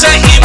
say